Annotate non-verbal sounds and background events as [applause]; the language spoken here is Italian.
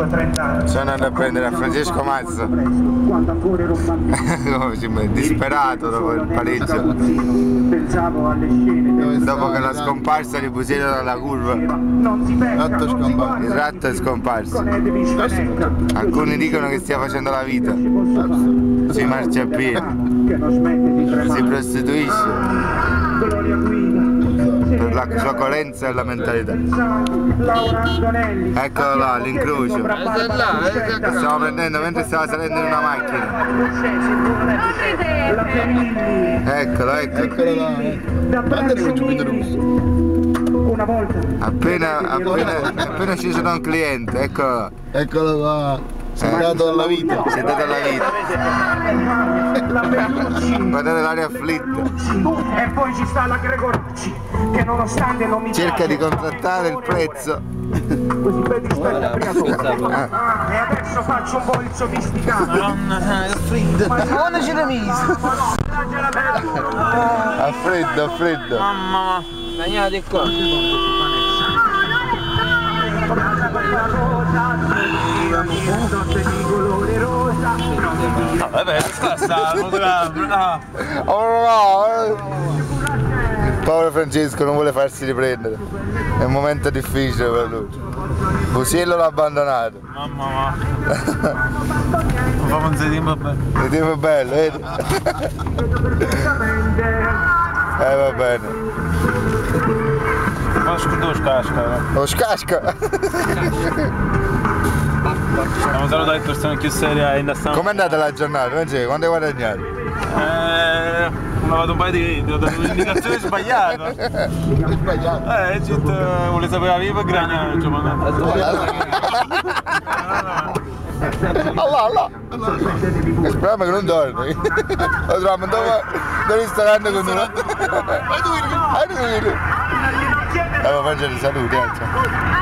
ho 30 anni. Sono andato a prendere a Francesco Mazza. Disperato dopo il pareggio. Pensavo alle scene del Dopo che la scomparsa di Busiero dalla curva. Il ratto è scomparso. Alcuni dicono che stia facendo la vita. Si marcia a piedi. Si prostituisce la sua coerenza e la mentalità. Laura Antonelli. Eccolo là, l'incrocio. Eh, eh, stiamo prendendo mentre stava salendo in una macchina. Eccolo, ecco. Eccolo là. eh. Da Guardate quel giubbino Branzolini. rosso. Una volta. Appena, appena, appena sceso da un cliente, eccolo là. Eccolo qua. Si è dato alla vita. Si è dato la vita. La Bellucci. [laughs] Guardate l'aria afflitta. E poi ci sta la Gregoracci, che nonostante non mi Cerca di contrattare il prezzo. così ben rispetto a Ah, e adesso faccio un po' il sofisticato. Quando ci l'hai messo? Ha freddo, ha freddo. Mamma mia. Bagnate qua. Vabbè, sta fotogramma. No. Oh no! eh. Povero Francesco non vuole farsi riprendere. È un momento difficile per lui. Busiello l'ha abbandonato. Mamma mia. Non fa un tempo bene. Il tempo bello, vedi? Eh va bene. Ma scudo scasca. Lo scasca! [laughs] Stiamo salutando le persone più serie in sta. Com'è andata la giornata? Francesco, quanto hai guadagnato? Eh, ho dato un paio di, di, di indicazioni [laughs] sbagliate. Sbagliato. Eh, Git vuole sapere la viva e gragna, non ci mandato. Allah, Allah! Speriamo che non dormi. Lo troviamo dove, dove ristorante con uno. Hai tu, hai tu! Eh, ma mangiare salute, eh. ciao.